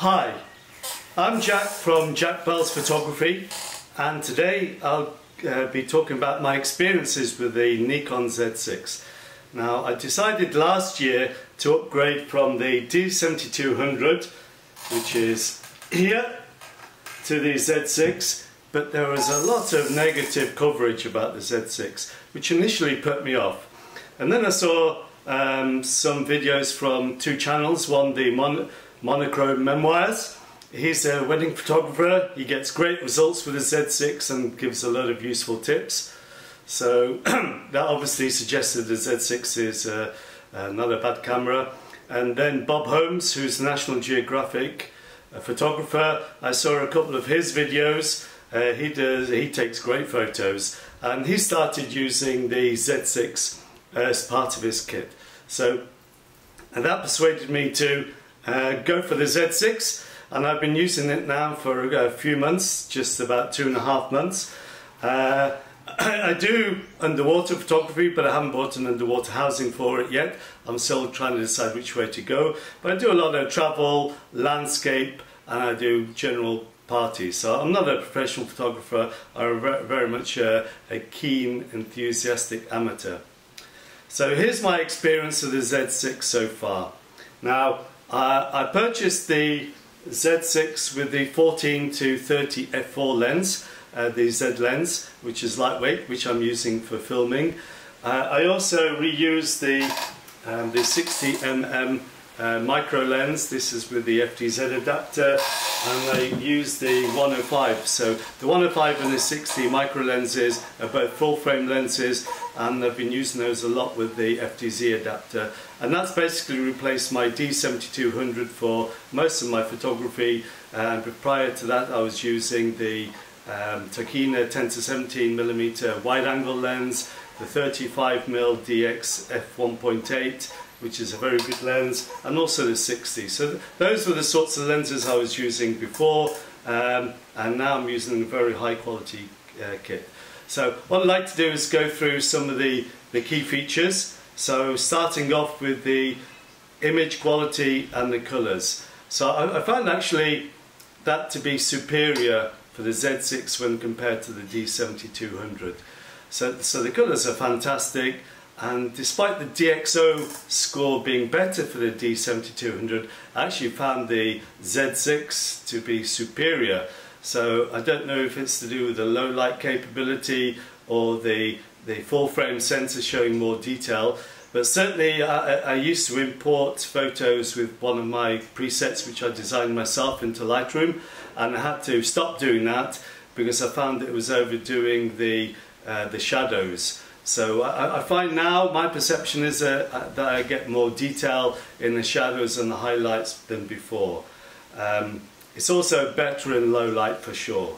Hi, I'm Jack from Jack Belle's Photography and today I'll uh, be talking about my experiences with the Nikon Z6. Now I decided last year to upgrade from the D7200 which is here to the Z6 but there was a lot of negative coverage about the Z6 which initially put me off and then I saw um, some videos from two channels one the Mon Monochrome Memoirs. He's a wedding photographer. He gets great results with the Z6 and gives a lot of useful tips. So that obviously suggested the Z6 is uh, not a bad camera. And then Bob Holmes who's National Geographic a photographer. I saw a couple of his videos. Uh, he does. He takes great photos, and he started using the Z6 as part of his kit. So, and that persuaded me to uh, go for the Z6, and I've been using it now for a few months, just about two and a half months. Uh, I do underwater photography, but I haven't bought an underwater housing for it yet. I'm still trying to decide which way to go. But I do a lot of travel, landscape, and I do general parties. So I'm not a professional photographer, I'm very much a, a keen, enthusiastic amateur. So here's my experience of the Z6 so far. Now, uh, I purchased the Z6 with the 14 to 30 f4 lens, uh, the Z lens, which is lightweight, which I'm using for filming. Uh, I also reused the, um, the 60mm uh, micro lens. This is with the FTZ adapter and I use the 105. So the 105 and the 60 micro lenses are both full frame lenses and I've been using those a lot with the FTZ adapter and that's basically replaced my D7200 for most of my photography but prior to that I was using the um, Tokina 10 to 17 millimeter wide angle lens, the 35mm DX f1.8 which is a very good lens, and also the 60. So th those were the sorts of lenses I was using before, um, and now I'm using a very high quality uh, kit. So what I'd like to do is go through some of the, the key features. So starting off with the image quality and the colours. So I, I found actually that to be superior for the Z6 when compared to the D7200. So, so the colours are fantastic and despite the DxO score being better for the D7200, I actually found the Z6 to be superior. So I don't know if it's to do with the low light capability or the, the full frame sensor showing more detail. But certainly I, I used to import photos with one of my presets which I designed myself into Lightroom and I had to stop doing that because I found it was overdoing the, uh, the shadows. So I, I, find now my perception is that, uh, that I get more detail in the shadows and the highlights than before. Um, it's also better in low light for sure.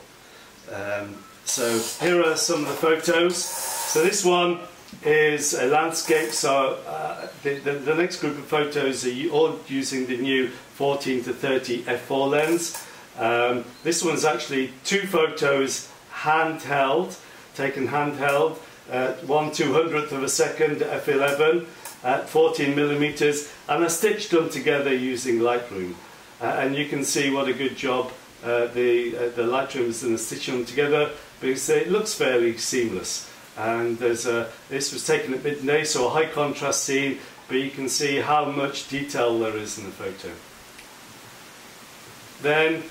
Um, so here are some of the photos. So this one is a landscape. So uh, the, the, the, next group of photos are all using the new 14 to 30 f4 lens. Um, this one's actually two photos handheld, taken handheld at 1 200th of a second f11 at 14 millimeters and I stitched them together using Lightroom uh, and you can see what a good job uh, the, uh, the Lightroom has done stitching them together because it looks fairly seamless and there's a, this was taken at midday so a high contrast scene but you can see how much detail there is in the photo. Then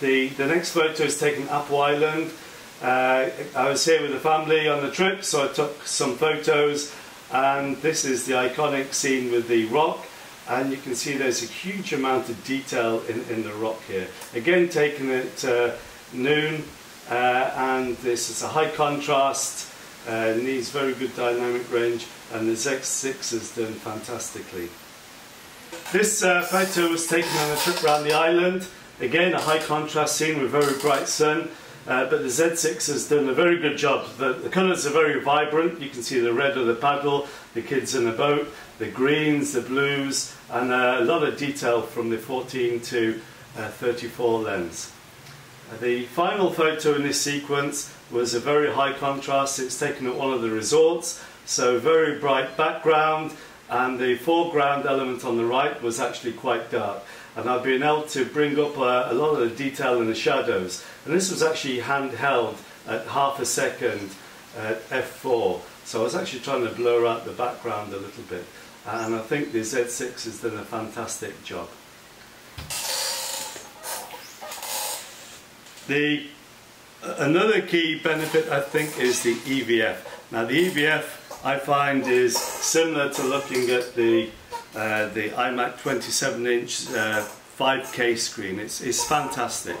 the, the next photo is taken Apo Island uh, I was here with the family on the trip, so I took some photos, and this is the iconic scene with the rock, and you can see there's a huge amount of detail in, in the rock here. Again, taken at uh, noon, uh, and this is a high contrast, uh, needs very good dynamic range, and the Z6 has done fantastically. This uh, photo was taken on a trip around the island. Again, a high contrast scene with very bright sun. Uh, but the Z6 has done a very good job. The, the colours are very vibrant. You can see the red of the paddle, the kids in the boat, the greens, the blues, and uh, a lot of detail from the 14 to uh, 34 lens. Uh, the final photo in this sequence was a very high contrast. It's taken at one of the resorts, so very bright background, and the foreground element on the right was actually quite dark and I've been able to bring up a, a lot of the detail in the shadows and this was actually handheld at half a second at f4 so I was actually trying to blur out the background a little bit and I think the Z6 has done a fantastic job. The another key benefit I think is the EVF. Now the EVF I find is similar to looking at the uh, the iMac 27 inch uh, 5K screen. It's, it's fantastic.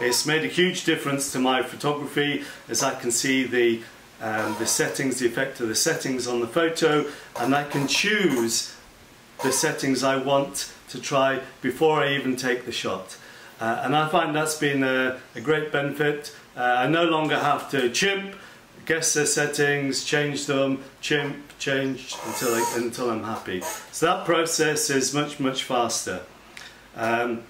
It's made a huge difference to my photography as I can see the um, the settings, the effect of the settings on the photo and I can choose the settings I want to try before I even take the shot. Uh, and I find that's been a, a great benefit. Uh, I no longer have to chimp, guess the settings, change them, chimp, change until, I, until I'm happy. So that process is much, much faster. Um,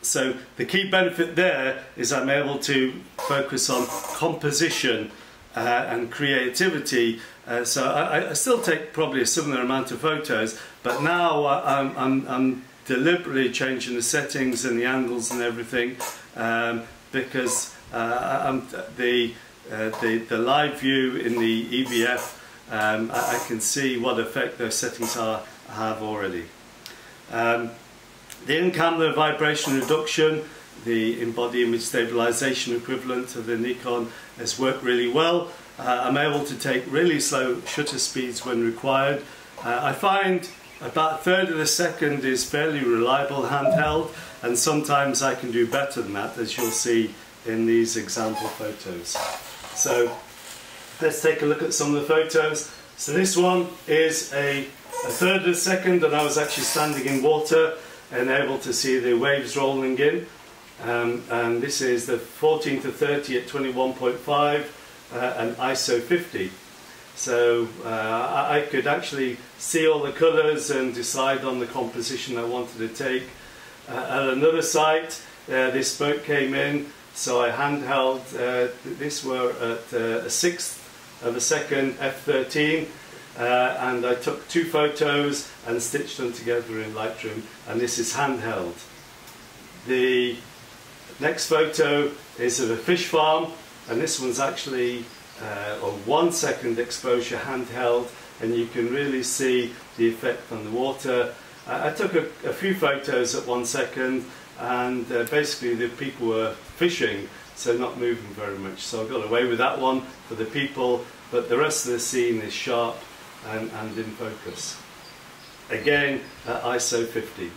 so the key benefit there is I'm able to focus on composition uh, and creativity. Uh, so I, I, still take probably a similar amount of photos, but now I'm, I'm, I'm deliberately changing the settings and the angles and everything um, because uh, the, uh, the, the live view in the EVF um, I, I, can see what effect those settings are, have already. Um, the in-camera vibration reduction the in-body image stabilization equivalent of the Nikon has worked really well. Uh, I'm able to take really slow shutter speeds when required. Uh, I find about a third of a second is fairly reliable handheld and sometimes I can do better than that as you'll see in these example photos. So let's take a look at some of the photos. So this one is a, a third of a second and I was actually standing in water and able to see the waves rolling in. Um, and this is the 14 to 30 at 21.5 uh, and ISO 50. So uh, I, I could actually see all the colours and decide on the composition I wanted to take. Uh, at another site, uh, this boat came in, so I handheld, uh, this were at uh, a sixth of a second f13, and I took two photos and stitched them together in Lightroom, and this is handheld. The Next photo is of a fish farm, and this one's actually uh, a one second exposure handheld, and you can really see the effect on the water. Uh, I took a, a, few photos at one second, and uh, basically the people were fishing, so not moving very much. So I got away with that one for the people, but the rest of the scene is sharp and, and in focus. Again, ISO 50.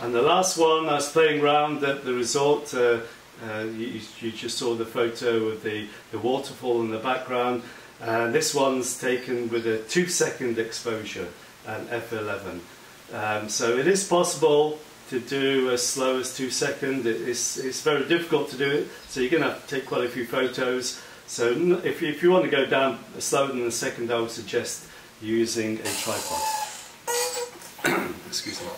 And the last one, I was playing around at the resort. Uh, uh, you, you, just saw the photo of the, the waterfall in the background. And this one's taken with a two second exposure and f11. Um, so it is possible to do as slow as two seconds. it's, it's very difficult to do it, so you're going to have to take quite a few photos. So if you, if you want to go down slower than a second, I would suggest using a tripod. Excuse me.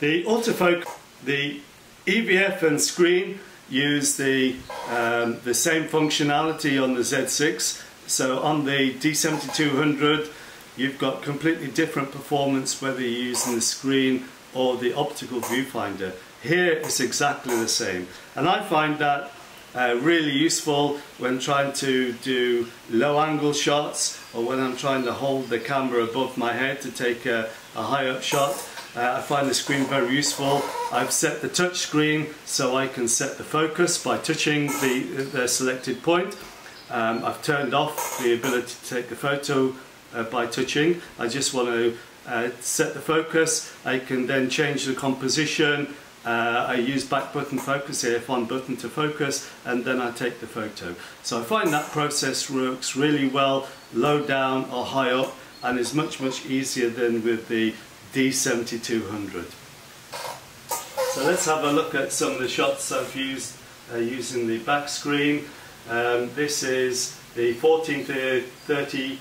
The autofocus, the EVF and screen use the, um, the same functionality on the Z6. So on the D7200, you've got completely different performance whether you're using the screen or the optical viewfinder. Here it's exactly the same. And I find that uh, really useful when trying to do low angle shots or when I'm trying to hold the camera above my head to take a, a high up shot. Uh, I find the screen very useful. I've set the touch screen so I can set the focus by touching the, the selected point. Um, I've turned off the ability to take the photo uh, by touching. I just want to uh, set the focus. I can then change the composition. Uh, I use back button focus, here, F1 button to focus, and then I take the photo. So I find that process works really well, low down or high up, and is much, much easier than with the D7200. So let's have a look at some of the shots I've used uh, using the back screen. Um, this is the 14 to 30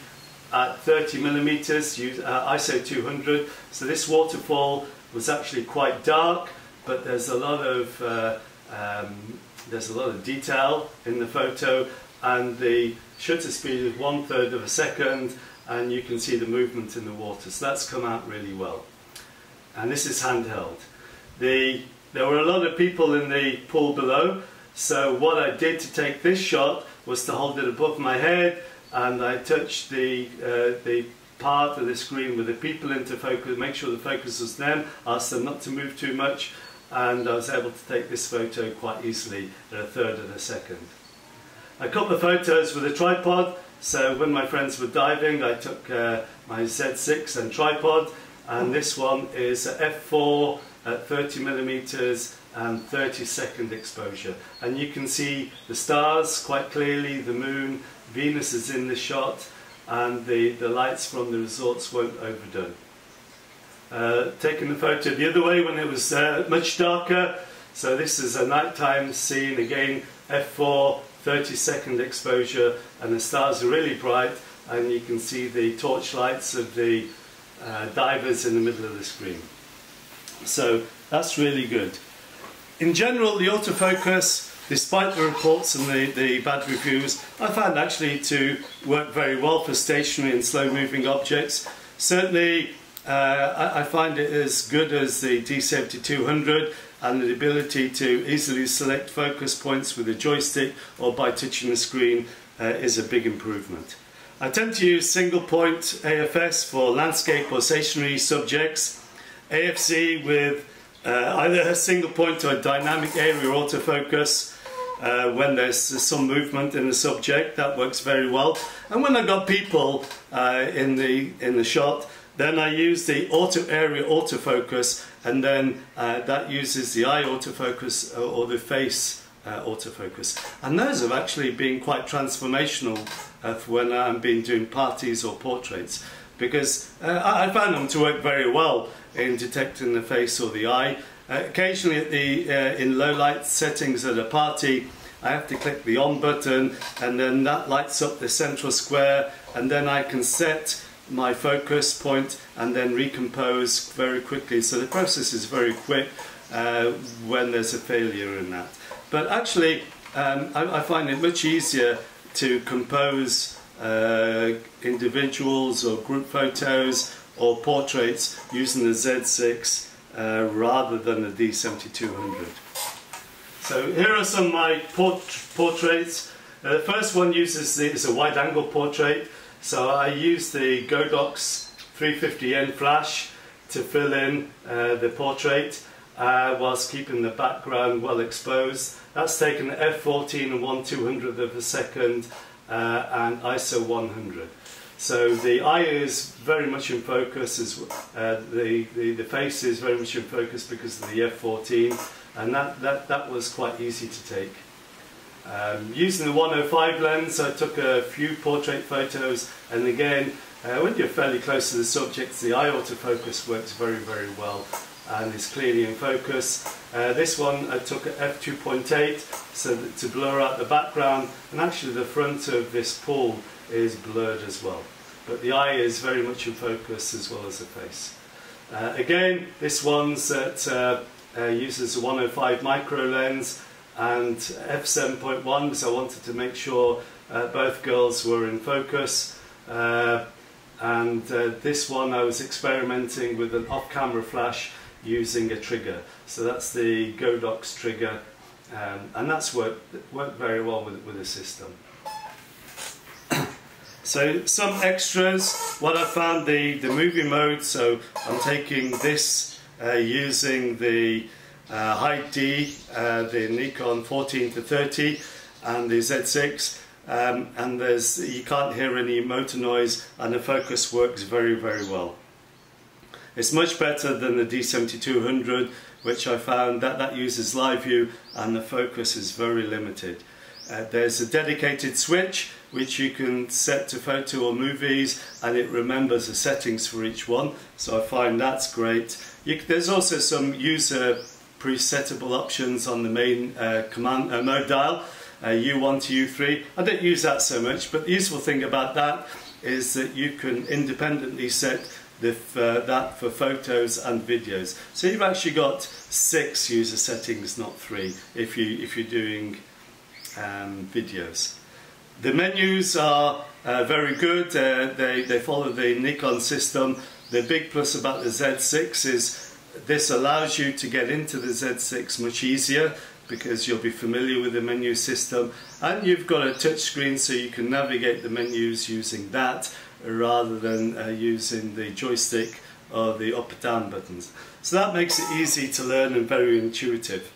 at 30 millimeters, uh, ISO 200. So this waterfall was actually quite dark, but there's a lot of uh, um, there's a lot of detail in the photo, and the shutter speed is one third of a second, and you can see the movement in the water. So that's come out really well. And this is handheld. The, there were a lot of people in the pool below, so what I did to take this shot was to hold it above my head and I touched the, uh, the part of the screen with the people into focus, make sure the focus was them, ask them not to move too much. And I was able to take this photo quite easily in a third of a second. A couple of photos with a tripod, so when my friends were diving I took uh, my Z6 and tripod. And this one is f4 at 30 millimeters and 30 second exposure. And you can see the stars quite clearly, the moon, Venus is in the shot and the, the lights from the resorts weren't overdone. Uh, taking the photo the other way when it was uh, much darker, so this is a nighttime scene again, f4, 30 second exposure and the stars are really bright and you can see the torch lights of the uh, divers in the middle of the screen. So that's really good. In general, the autofocus despite the reports and the, the bad reviews, I found actually to work very well for stationary and slow moving objects. Certainly, uh, I, I, find it as good as the D7200 and the ability to easily select focus points with a joystick or by touching the screen uh, is a big improvement. I tend to use single point AFS for landscape or stationary subjects, AFC with uh, either a single point or a dynamic area autofocus, uh, when there's some movement in the subject. That works very well. And when I've got people uh, in, the, in the shot, then I use the auto area autofocus and then uh, that uses the eye autofocus uh, or the face uh, autofocus. And those have actually been quite transformational uh, for when I'm been doing parties or portraits because uh, I found them to work very well in detecting the face or the eye uh, occasionally at the, uh, in low light settings at a party, I have to click the on button and then that lights up the central square and then I can set my focus point and then recompose very quickly. So the process is very quick uh, when there's a failure in that. But actually, um, I, I, find it much easier to compose uh, individuals or group photos or portraits using the Z6 uh, rather than the D7200. So here are some of my port portraits. Uh, the first one uses the, is a wide angle portrait. So I use the Godox 350N flash to fill in uh, the portrait uh, whilst keeping the background well exposed. That's taken at f14 and 1 200th of a second uh, and ISO 100. So the eye is very much in focus, as uh, the, the, the face is very much in focus because of the f14, and that, that, that was quite easy to take. Um, using the 105 lens, I took a few portrait photos, and again, uh, when you're fairly close to the subject, the eye autofocus works very, very well and is clearly in focus. Uh, this one I took at f2.8 so to blur out the background, and actually the front of this pool is blurred as well. But the eye is very much in focus as well as the face. Uh, again, this one's that uh, uh, uses a 105 micro lens and f7.1 because I wanted to make sure uh, both girls were in focus. Uh, and uh, this one I was experimenting with an off-camera flash using a trigger. So that's the Godox trigger um, and that's worked, worked very well with, with the system. So some extras, what I found the, the movie mode, so I'm taking this uh, using the uh, High D, uh, the Nikon 14 to 30 and the Z6 um, and there's you can't hear any motor noise and the focus works very very well. It's much better than the D7200 which I found that that uses live view and the focus is very limited. Uh, there's a dedicated switch which you can set to photo or movies and it remembers the settings for each one so I find that's great. You, there's also some user presettable options on the main uh, command uh, mode dial uh, U1 to U3. I don't use that so much but the useful thing about that is that you can independently set the, uh, that for photos and videos. So you've actually got six user settings, not three, if, you, if you're doing um, videos. The menus are uh, very good. Uh, they, they follow the Nikon system. The big plus about the Z6 is this allows you to get into the Z6 much easier because you'll be familiar with the menu system and you've got a touch screen so you can navigate the menus using that rather than uh, using the joystick or the up and down buttons. So that makes it easy to learn and very intuitive.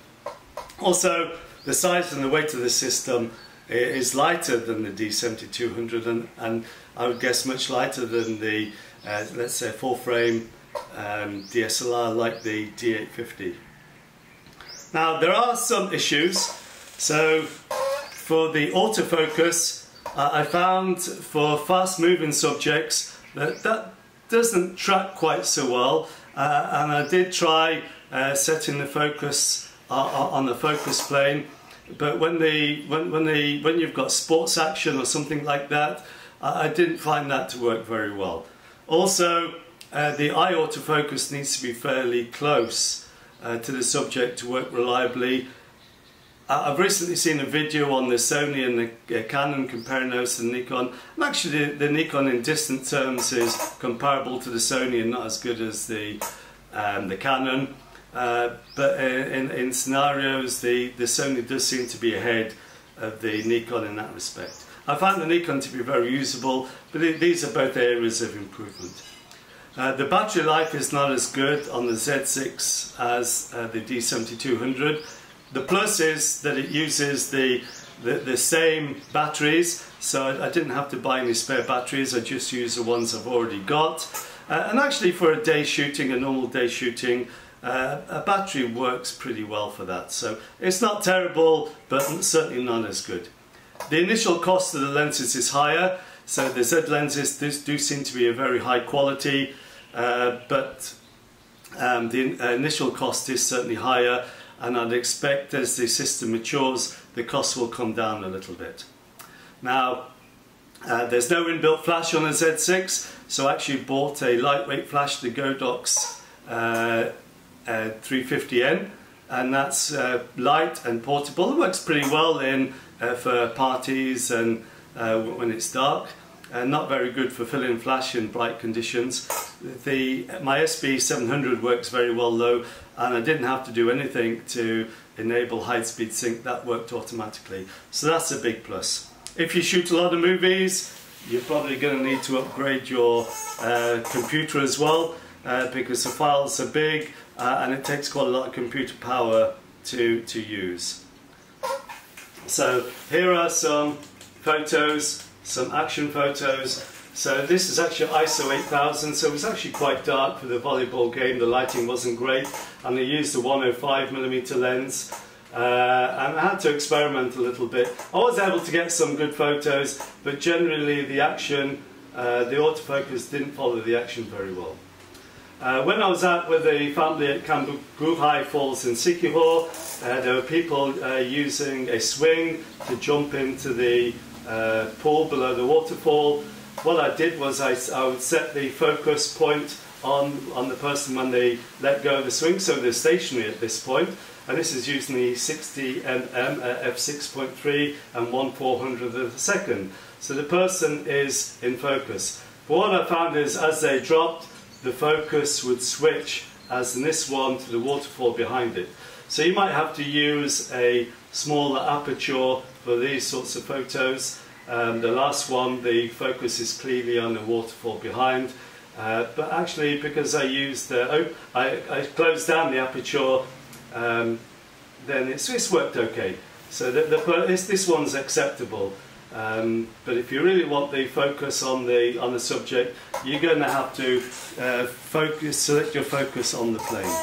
Also, the size and the weight of the system is lighter than the D7200 and, and I would guess much lighter than the, uh, let's say, full frame um, DSLR like the D850. Now there are some issues. So for the autofocus, uh, I found for fast moving subjects that that doesn't track quite so well. Uh, and I did try uh, setting the focus uh, on the focus plane, but when the when when the when you've got sports action or something like that, I didn't find that to work very well. Also, uh, the eye autofocus needs to be fairly close uh, to the subject to work reliably. I've recently seen a video on the Sony and the uh, Canon comparing those to the Nikon. And actually the, the, Nikon in distant terms is comparable to the Sony and not as good as the, um, the Canon. Uh, but in, in scenarios the, the Sony does seem to be ahead of the Nikon in that respect. I find the Nikon to be very usable, but these are both areas of improvement. Uh, the battery life is not as good on the Z6 as uh, the D7200. The plus is that it uses the, the, the same batteries, so I, I, didn't have to buy any spare batteries, I just use the ones I've already got. Uh, and actually for a day shooting, a normal day shooting, uh, a battery works pretty well for that. So it's not terrible, but certainly not as good. The initial cost of the lenses is higher, so the Z lenses do seem to be a very high quality, uh, but um, the initial cost is certainly higher and I'd expect as the system matures the cost will come down a little bit. Now uh, there's no inbuilt flash on the Z6 so I actually bought a lightweight flash, the Godox uh, 350N uh, and that's uh, light and portable. It works pretty well in for parties and when it's dark and not very good for filling flash in bright conditions. The, my SB700 works very well though and I didn't have to do anything to enable high speed sync, that worked automatically. So that's a big plus. If you shoot a lot of movies, you're probably going to need to upgrade your uh, computer as well uh, because the files are big uh, and it takes quite a lot of computer power to, to use. So here are some photos some action photos. So this is actually ISO 8000, so it was actually quite dark for the volleyball game. The lighting wasn't great, and I used a 105mm lens. Uh, and I had to experiment a little bit. I was able to get some good photos, but generally the action, uh, the autofocus didn't follow the action very well. Uh, when I was out with the family at Cambugahay Falls in Siquijor, uh, there were people uh, using a swing to jump into the uh, pool below the waterfall. What I did was I, I would set the focus point on, on the person when they let go of the swing, so they're stationary at this point. And this is using the 60 mm at f6.3 and 1 400th of a second. So the person is in focus. But what I found is as they dropped, the focus would switch, as in this one, to the waterfall behind it. So you might have to use a smaller aperture for these sorts of photos. Um, the last one, the focus is clearly on the waterfall behind. Uh, but actually, because I used, uh, oh, I, I, closed down the aperture, um, then it's, it's, worked okay. So the, the, this, this one's acceptable. Um, but if you really want the focus on the on the subject, you're going to have to uh, focus, select your focus on the plane.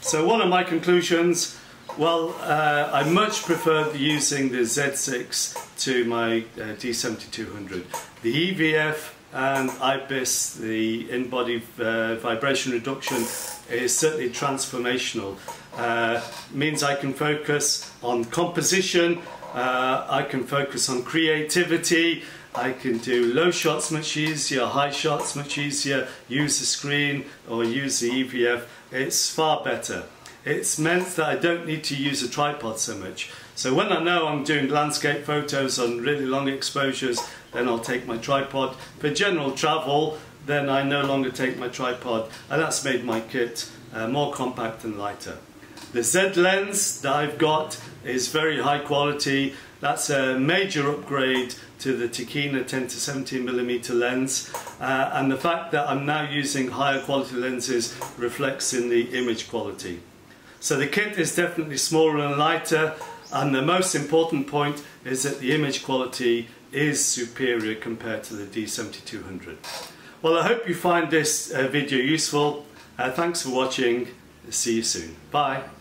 So one of my conclusions well, uh, I much prefer using the Z6 to my uh, D7200. The EVF and IBIS, the in-body uh, vibration reduction, is certainly transformational. Uh, means I can focus on composition, uh, I can focus on creativity, I can do low shots much easier, high shots much easier, use the screen or use the EVF. It's far better it's meant that I don't need to use a tripod so much. So when I know I'm doing landscape photos on really long exposures, then I'll take my tripod. For general travel, then I no longer take my tripod, and that's made my kit uh, more compact and lighter. The Z lens that I've got is very high quality. That's a major upgrade to the Tokina 10 to 17 millimeter lens uh, and the fact that I'm now using higher quality lenses reflects in the image quality. So the kit is definitely smaller and lighter and the most important point is that the image quality is superior compared to the D7200. Well I hope you find this uh, video useful. Uh, thanks for watching. See you soon. Bye.